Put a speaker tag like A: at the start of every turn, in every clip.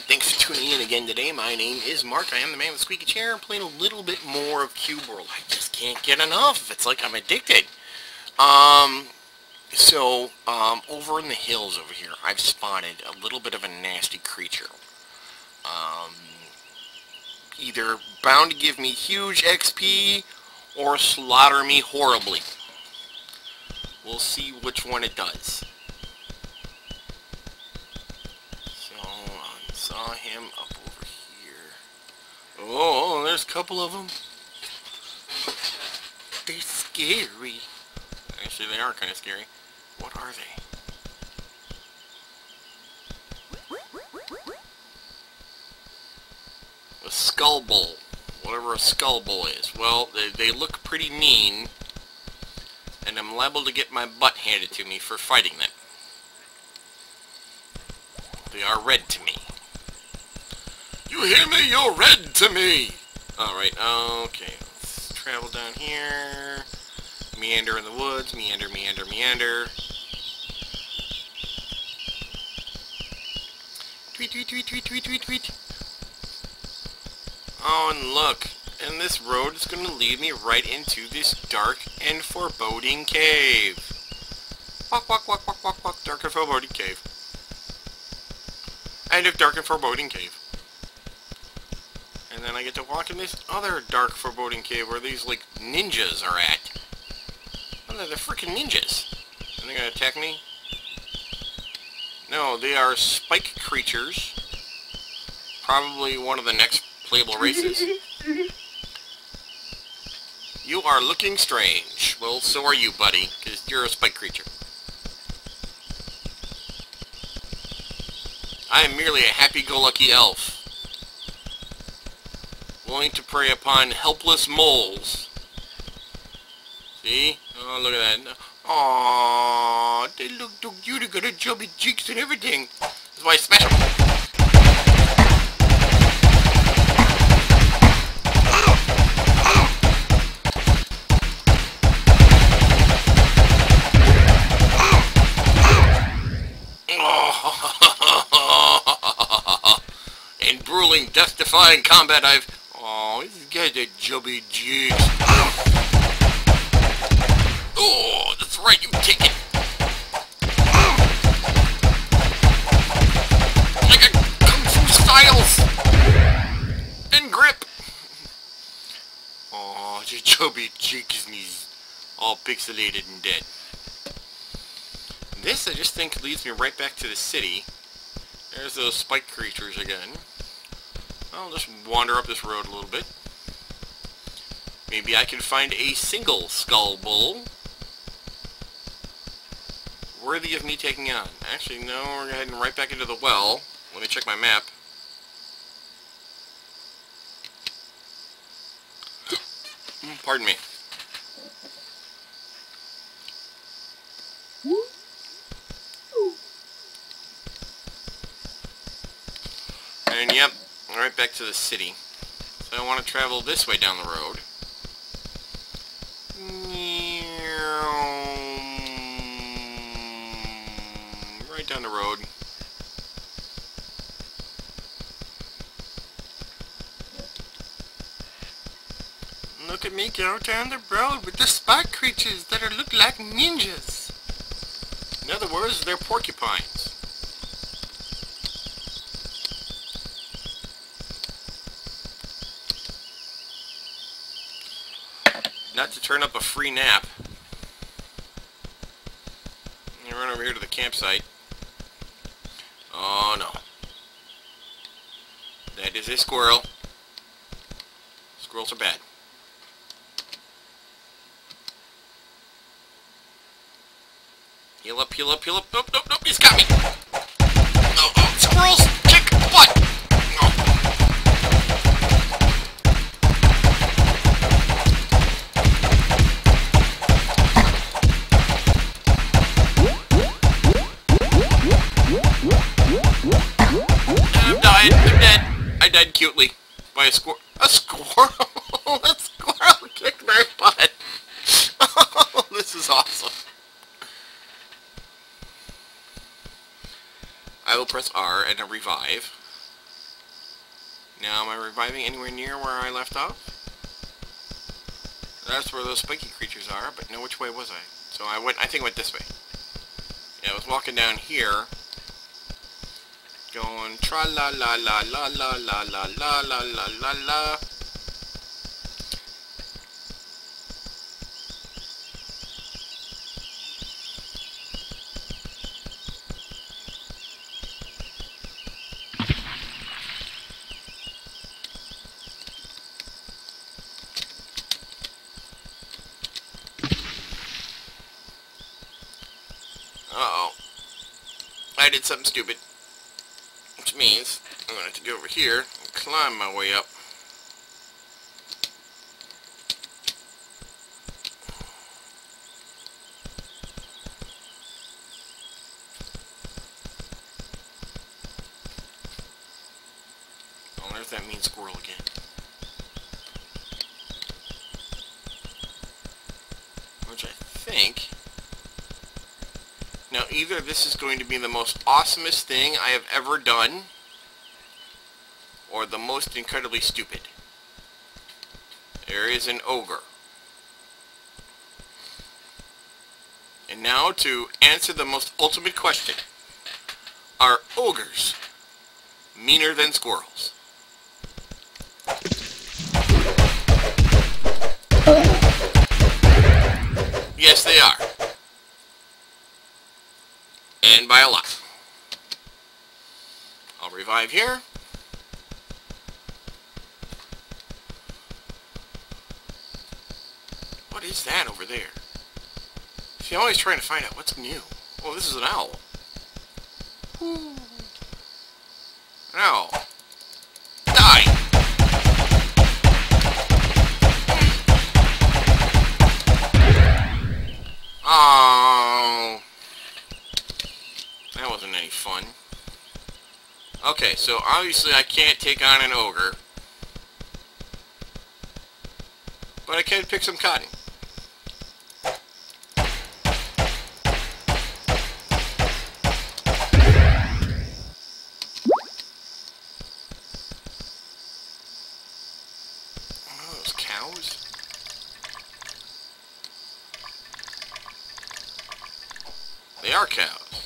A: Thanks for tuning in again today. My name is Mark. I am the man with the squeaky chair. I'm playing a little bit more of Cube World. I just can't get enough. It's like I'm addicted. Um, so, um, over in the hills over here, I've spotted a little bit of a nasty creature. Um, either bound to give me huge XP or slaughter me horribly. We'll see which one it does. So, Him up over here. Oh, there's a couple of them. They're scary. Actually, they are kind of scary. What are they? A skull bull. Whatever a skull bull is. Well, they, they look pretty mean. And I'm liable to get my butt handed to me for fighting them. They are red to me. You hear me? You're red to me! Alright, okay. Let's travel down here. Meander in the woods. Meander, meander, meander. Tweet, tweet, tweet, tweet, tweet, tweet, tweet. Oh, and look. And this road is going to lead me right into this dark and foreboding cave. Walk, walk, walk, walk, walk, walk. Dark and foreboding cave. End of dark and foreboding cave. And then I get to walk in this other dark foreboding cave where these, like, ninjas are at. Oh, they're the freaking ninjas. Are they going to attack me? No, they are spike creatures. Probably one of the next playable races. You are looking strange. Well, so are you, buddy, because you're a spike creature. I am merely a happy-go-lucky elf. Willing to prey upon helpless moles. See? Oh, look at that. Aww, they look so cute. They got a chubby cheeks and everything. That's why I smash them. Death-defying combat, I've... Oh, this guy's a chubby cheeks. Oh, that's right, you take it. Like a Kung Fu Styles. And grip. Oh, your chubby cheeks and he's all pixelated and dead. This, I just think, leads me right back to the city. There's those spike creatures again. I'll just wander up this road a little bit. Maybe I can find a single skull bull worthy of me taking on. Actually, no, we're heading right back into the well. Let me check my map. Pardon me. And yep, right back to the city. So I want to travel this way down the road. Right down the road. Look at me go down the road with the spike creatures that are look like ninjas. In other words, they're porcupines. Not to turn up a free nap. You run over here to the campsite. Oh no. That is a squirrel. Squirrels are bad. Heal up, heal up, heal up. Nope, nope, nope, he's got me. Press R and a revive. Now, am I reviving anywhere near where I left off? That's where those spiky creatures are, but no, which way was I? So I went, I think I went this way. Yeah, I was walking down here, going tra la la la la la la la la la la la la. I did something stupid. Which means I'm going to have to go over here and climb my way up. I wonder if that means squirrel again. Which I think... Now, either this is going to be the most awesomest thing I have ever done, or the most incredibly stupid. There is an ogre. And now to answer the most ultimate question. Are ogres meaner than squirrels? Yes, they are. And by a lot. I'll revive here. What is that over there? See, I'm always trying to find out what's new. Oh, this is an owl. An owl. Die! Oh. Fun. Okay, so obviously I can't take on an ogre. But I can pick some cotton. Oh? They are cows.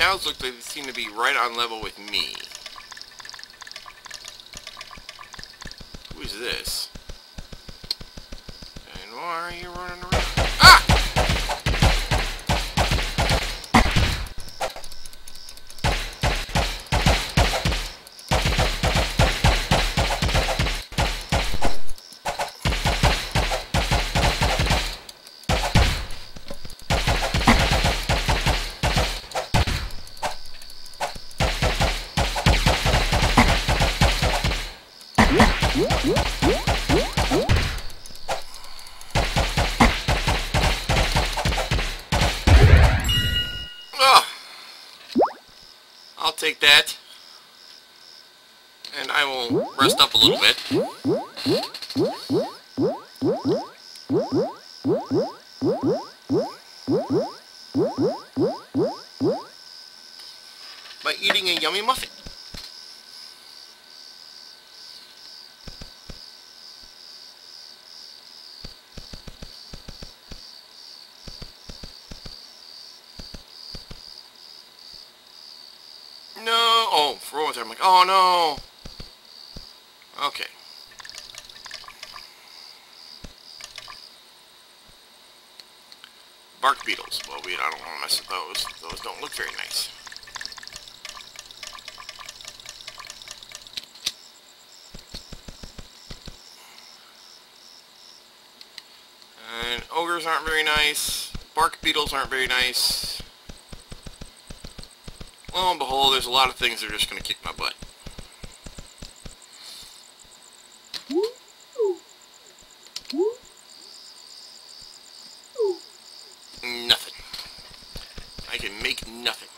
A: Cows look like they seem to be right on level with me. Who is this? And why are you running around? That. And I will rest up a little bit. By eating a yummy muffin. No. I'm like, oh no. Okay. Bark beetles. Well, we, I don't want to mess with those. Those don't look very nice. And ogres aren't very nice. Bark beetles aren't very nice. Lo and behold, there's a lot of things that are just going to kick my butt. Nothing. I can make nothing.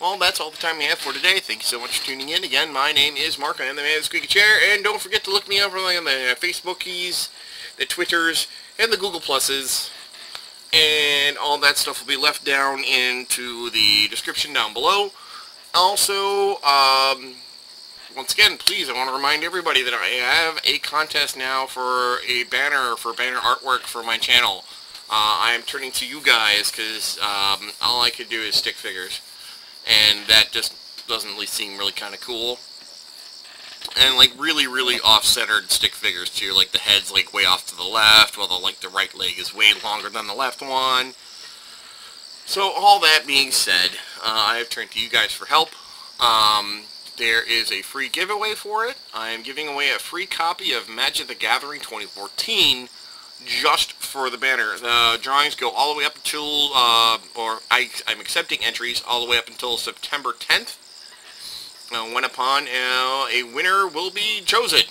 A: Well, that's all the time we have for today. Thank you so much for tuning in. Again, my name is Mark. I am the man with the squeaky chair. And don't forget to look me up on the Facebook keys, the Twitters, and the Google Pluses. And all that stuff will be left down into the description down below. Also, um, once again, please, I want to remind everybody that I have a contest now for a banner, for banner artwork for my channel. Uh, I am turning to you guys, because um, all I could do is stick figures. And that just doesn't really seem really kind of cool. And like really, really off-centered stick figures too. Like the head's like way off to the left, while the like the right leg is way longer than the left one. So all that being said, uh, I have turned to you guys for help. Um, there is a free giveaway for it. I am giving away a free copy of Magic the Gathering 2014 just for the banner. The drawings go all the way up until, uh, or I, I'm accepting entries all the way up until September 10th. Uh, when upon uh, a winner will be chosen.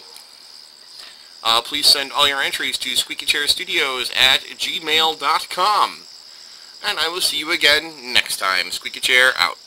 A: Uh, please send all your entries to squeakychairstudios at gmail.com. And I will see you again next time. Squeaky Chair out.